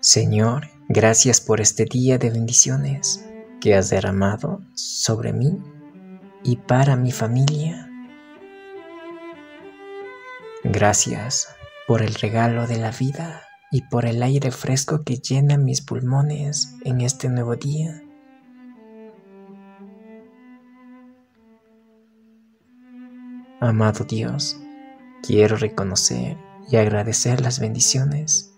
Señor, gracias por este día de bendiciones que has derramado sobre mí y para mi familia. Gracias por el regalo de la vida y por el aire fresco que llena mis pulmones en este nuevo día. Amado Dios, quiero reconocer y agradecer las bendiciones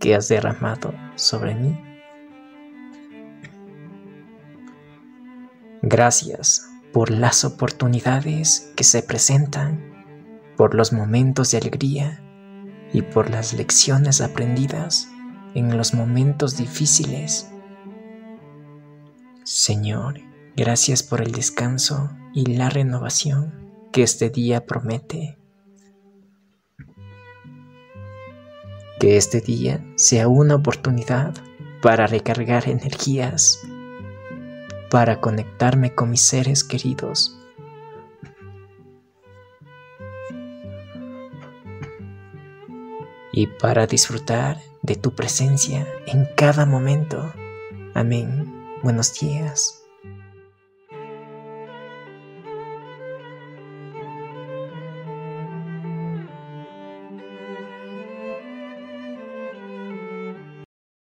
que has derramado sobre mí. Gracias por las oportunidades que se presentan, por los momentos de alegría y por las lecciones aprendidas en los momentos difíciles. Señor, gracias por el descanso y la renovación que este día promete. Que este día sea una oportunidad para recargar energías, para conectarme con mis seres queridos. Y para disfrutar de tu presencia en cada momento. Amén. Buenos días.